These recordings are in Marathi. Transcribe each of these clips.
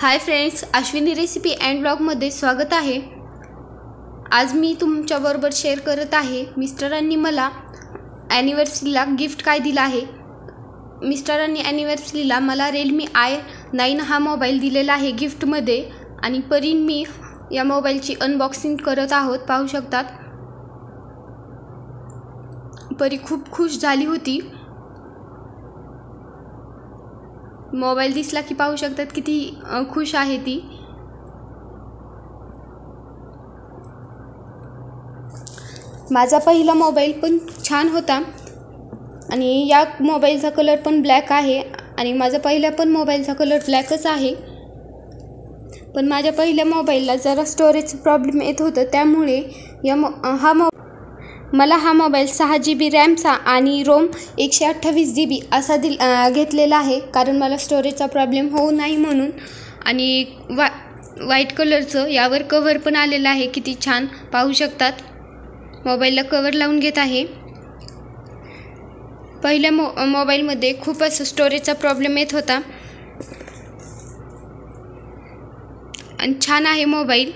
Hi friends Ashwini recipe and ब्लॉगमध्ये स्वागत आहे. आज मी तुमच्याबरोबर शेअर करत आहे मिस्टरांनी मला ॲनिव्हर्सरीला गिफ्ट काय दिलं आहे. मिस्टरांनी ॲनिव्हर्सरीला मला रेडमी आय नाईन हा मोबाईल दिलेला आहे गिफ्टमध्ये आणि परीन मी या मोबाईलची अनबॉक्सिंग करत आहोत पाहू शकतात. परी खूप खुश झाली होती. मोबाईल दिसला की पाहू शकतात किती खुश आहे ती. माझा पहिला मोबाईल पण छान होता. आणि या मोबाईलचा कलर पण ब्लॅक आहे. आणि माझा पहिल्या पण मोबाईलचा कलर ब्लॅकच आहे. पण माझ्या पहिल्या मोबाईलला जरा स्टोरेज प्रॉब्लेम येत होतं. त्यामुळे या मो हा मो मला हा मोबाईल सहा जी बी रॅमचा आणि रोम एकशे अठ्ठावीस जी बी असा दिल घेतलेला आहे. कारण मला स्टोरेजचा प्रॉब्लेम होऊ नाही म्हणून. आणि वा व्हाईट कलरचं यावर कवर पण आलेलं आहे. किती छान पाहू शकतात. मोबाईलला कवर लावून घेत आहे. पहिल्या मो मोबाईलमध्ये खूप असं स्टोरेजचा प्रॉब्लेम येत होता. आणि छान आहे मोबाईल.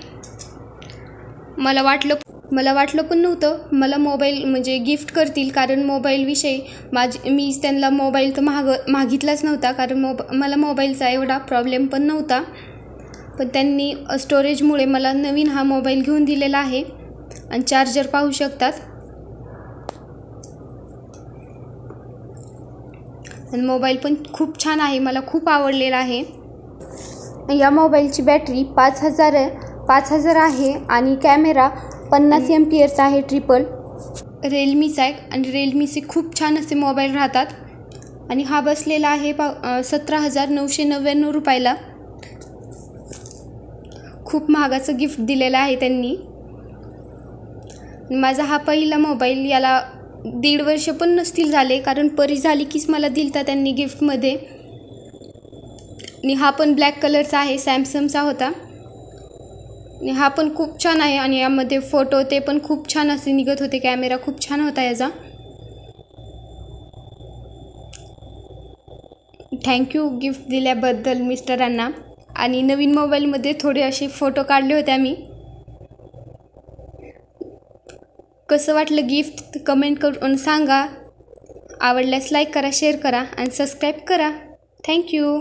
मला वाटलं मला वाटलं पण नव्हतं. मला मोबाईल म्हणजे गिफ्ट करतील कारण मोबाईलविषयी माझी मी त्यांना मोबाईल तर माग मागितलाच नव्हता कारण मोब मला मोबाईलचा एवढा प्रॉब्लेम पण नव्हता. पण त्यांनी स्टोरेजमुळे मला नवीन हा मोबाईल घेऊन दिलेला आहे. आणि चार्जर पाहू शकतात. आणि मोबाईल पण खूप छान आहे. मला खूप आवडलेला आहे. या मोबाईलची बॅटरी पाच हजार पाच हजार आहे आणि कॅमेरा पन्नास एम पी एरचा आहे ट्रिपल रिअलमीचा आहे आणि रिअलमीचे खूप छान असे मोबाईल राहतात. आणि हा बसलेला आहे पा सतरा हजार नऊशे नव्याण्णव रुपयाला. खूप महागाचं गिफ्ट दिलेलं आहे त्यांनी. माझा हा पहिला मोबाईल याला दीड वर्ष पण नसतील झाले कारण परी झाली कीच मला दिलता त्यांनी गिफ्टमध्ये आणि हा पण ब्लॅक कलरचा आहे सॅमसंगचा होता. हा पण खूप छान आहे आणि यामध्ये फोटो ते पण खूप छान असे निघत होते. कॅमेरा खूप छान होता याचा. थँक्यू गिफ्ट दिल्याबद्दल मिस्टरांना आणि नवीन मोबाईलमध्ये थोडे असे फोटो काढले होते आम्ही. कसं वाटलं गिफ्ट कमेंट करून सांगा. आवडल्यास लाईक करा शेअर करा आणि सबस्क्राईब करा. थँक्यू